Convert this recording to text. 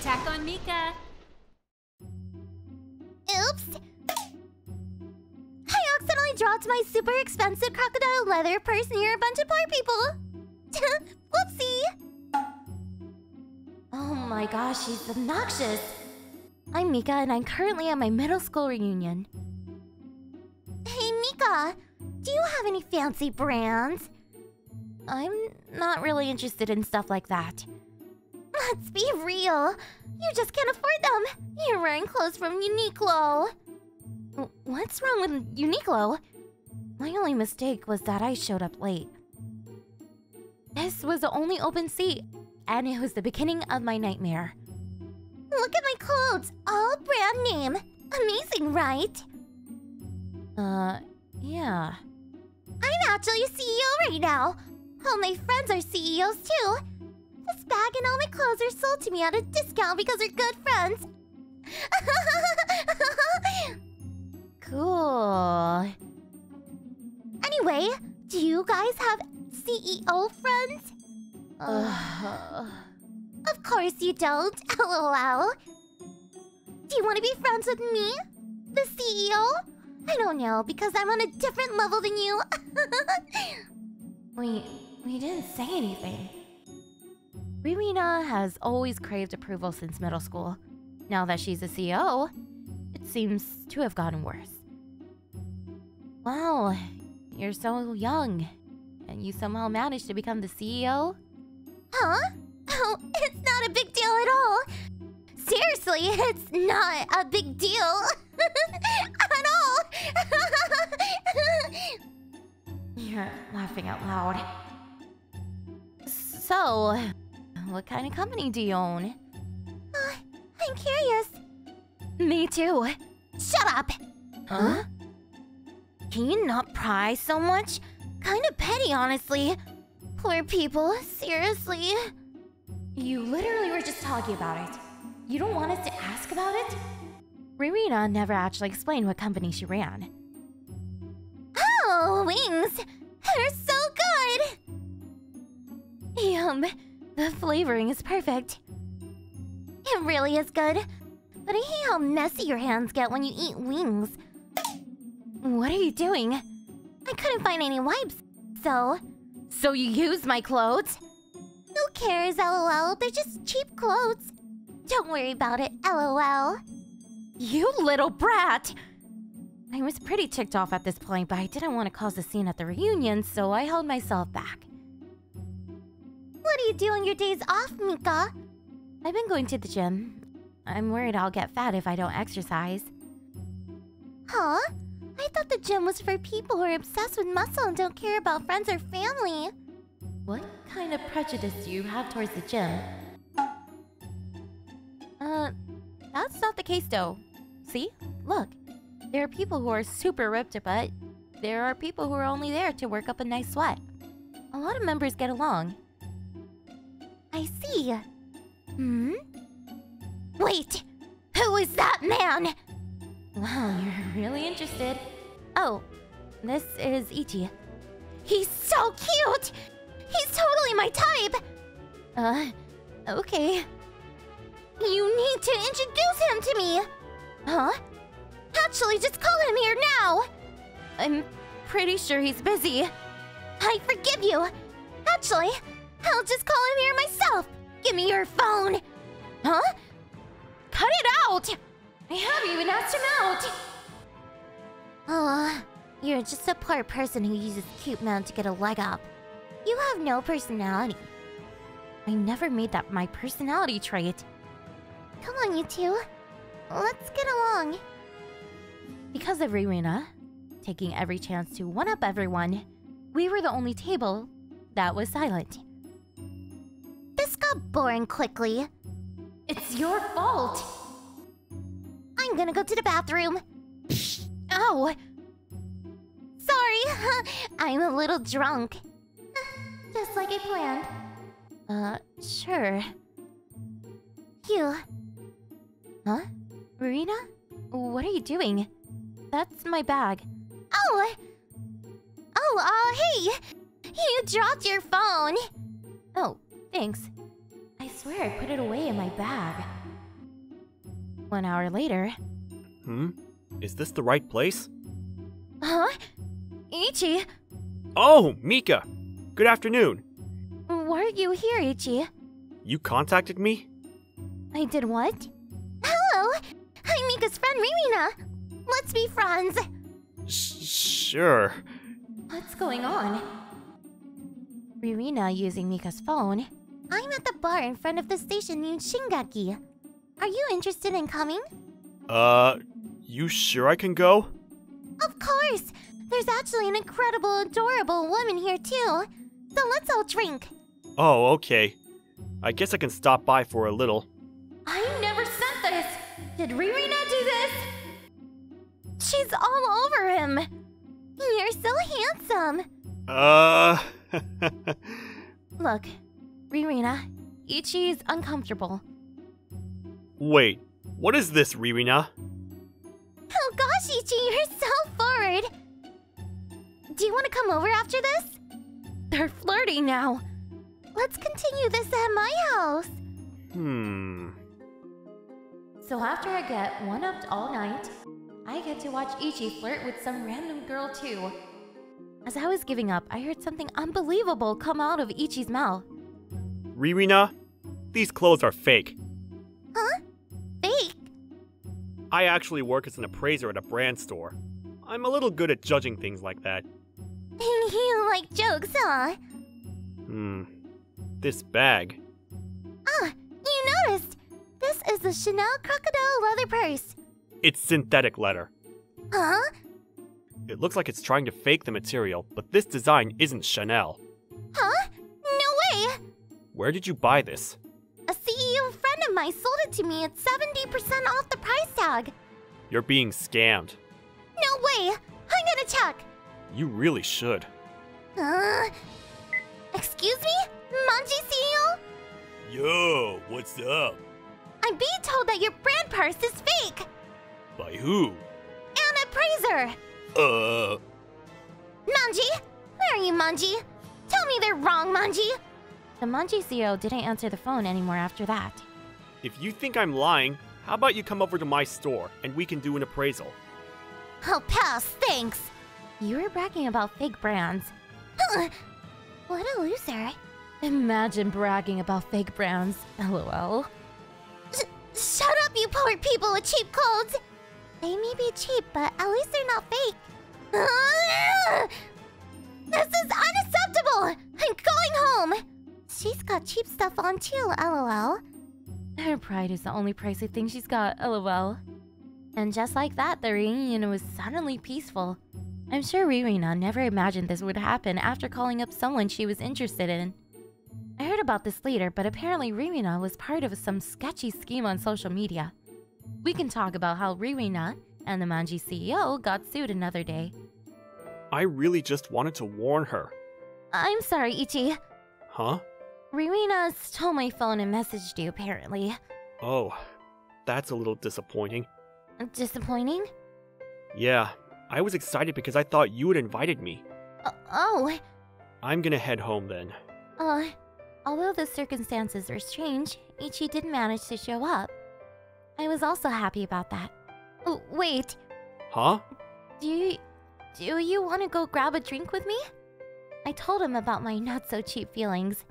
Attack on Mika! Oops! I accidentally dropped my super expensive crocodile leather purse near a bunch of poor people. Whoopsie! Oh my gosh, she's obnoxious. I'm Mika, and I'm currently at my middle school reunion. Hey, Mika, do you have any fancy brands? I'm not really interested in stuff like that. Let's be real. You just can't afford them. You're wearing clothes from Uniqlo. What's wrong with Uniqlo? My only mistake was that I showed up late. This was the only open seat, and it was the beginning of my nightmare. Look at my clothes, all brand name. Amazing, right? Uh, yeah. I'm actually a CEO right now. All my friends are CEOs too. This bag and all my clothes are sold to me at a discount because we're good friends. cool. Anyway, do you guys have CEO friends? of course you don't. LOL. Do you want to be friends with me? The CEO? I don't know, because I'm on a different level than you. we we didn't say anything. Ririna has always craved approval since middle school. Now that she's a CEO, it seems to have gotten worse. Wow, you're so young, and you somehow managed to become the CEO? Huh? Oh, it's not a big deal at all. Seriously, it's not a big deal at all. You're laughing out loud. So, what kind of company do you own? Uh, I'm curious. Me too. Shut up! Huh? Can you not pry so much? Kind of petty, honestly. Poor people, seriously. You literally were just talking about it. You don't want us to ask about it? Ririna never actually explained what company she ran. Oh, wings! They're so good! Yum. The flavoring is perfect. It really is good. But I hate how messy your hands get when you eat wings. What are you doing? I couldn't find any wipes, so... So you used my clothes? Who cares, lol? They're just cheap clothes. Don't worry about it, lol. You little brat! I was pretty ticked off at this point, but I didn't want to cause a scene at the reunion, so I held myself back. What do you do on your days off, Mika? I've been going to the gym. I'm worried I'll get fat if I don't exercise. Huh? I thought the gym was for people who are obsessed with muscle and don't care about friends or family. What kind of prejudice do you have towards the gym? Uh, that's not the case though. See? Look. There are people who are super ripped, but there are people who are only there to work up a nice sweat. A lot of members get along. I see. Hmm? Wait! Who is that man? Wow, you're really interested. Oh, this is Ichi. He's so cute! He's totally my type! Uh, okay. You need to introduce him to me! Huh? Actually, just call him here now! I'm pretty sure he's busy. I forgive you. Actually, I'll just call him here myself. Give me your phone. Huh? Cut it out! I haven't even asked him out! Oh, you're just a poor person who uses cute men to get a leg up. You have no personality. I never made that my personality trait. Come on, you two. Let's get along. Because of Ririna, taking every chance to one up everyone, we were the only table that was silent. This got boring quickly. It's your fault. I'm gonna go to the bathroom. oh. Sorry, I'm a little drunk. Just like I planned. Uh, sure. Phew. Huh? Marina? What are you doing? That's my bag. Oh! Oh, uh, hey! You dropped your phone! Oh, thanks. I swear I put it away in my bag. One hour later. Hmm? Is this the right place? Huh? Ichi? Oh, Mika! Good afternoon. Why are you here, Ichi? You contacted me? I did what? Hello! I'm Mika's friend Ririna! Let's be friends! Sh- sure. What's going on? Ririna using Mika's phone. I'm at the bar in front of the station named Shingaki. Are you interested in coming? Uh, you sure I can go? Of course! There's actually an incredible, adorable woman here too. So let's all drink. Oh, okay. I guess I can stop by for a little. I never sent this! Did Ririna do this? She's all over him! You're so handsome! Uh. Look, Ririna, Ichi is uncomfortable. Wait, what is this, Ririna? Oh gosh, Ichi, you're so forward! Do you want to come over after this? They're flirty now. Let's continue this at my house. Hmm. So after I get one upped all night, I get to watch Ichi flirt with some random girl too. As I was giving up, I heard something unbelievable come out of Ichi's mouth. Ririna, these clothes are fake. Huh? Fake? I actually work as an appraiser at a brand store. I'm a little good at judging things like that. you like jokes, huh? Hmm. This bag. Ah, you noticed! This is the Chanel crocodile leather purse. It's synthetic leather. Huh? It looks like it's trying to fake the material, but this design isn't Chanel. Huh? No way! Where did you buy this? A CEO friend of mine sold it to me at 70% off the price tag. You're being scammed. No way! I'm gonna check! You really should. Uh, excuse me? Manji CEO? Yo, what's up? I'm being told that your brand purse is fake! By who? An appraiser! Uh. Manji? Where are you, Manji? Tell me they're wrong, Manji! The Manji CEO didn't answer the phone anymore after that. If you think I'm lying, how about you come over to my store and we can do an appraisal? Oh, I'll pass, thanks! You were bragging about fake brands. What a loser. Imagine bragging about fake brands. LOL. Sh- shut up, you poor people with cheap clothes! They may be cheap, but at least they're not fake. This is unacceptable! I'm going home! She's got cheap stuff on too, lol. Her pride is the only pricey thing she's got, lol. And just like that, the reunion was suddenly peaceful. I'm sure Ririna never imagined this would happen after calling up someone she was interested in. I heard about this later, but apparently Ririna was part of some sketchy scheme on social media. We can talk about how Ririna and the Manji CEO got sued another day. I really just wanted to warn her. I'm sorry, Ichi. Huh? Ririna stole my phone and messaged you, apparently. Oh, that's a little disappointing. Disappointing? Yeah, I was excited because I thought you had invited me. Uh, oh, I'm gonna head home then. uh, although the circumstances were strange, Ichi did manage to show up. I was also happy about that. Oh, wait, Huh? do you, do you want to go grab a drink with me? I told him about my not so cheap feelings.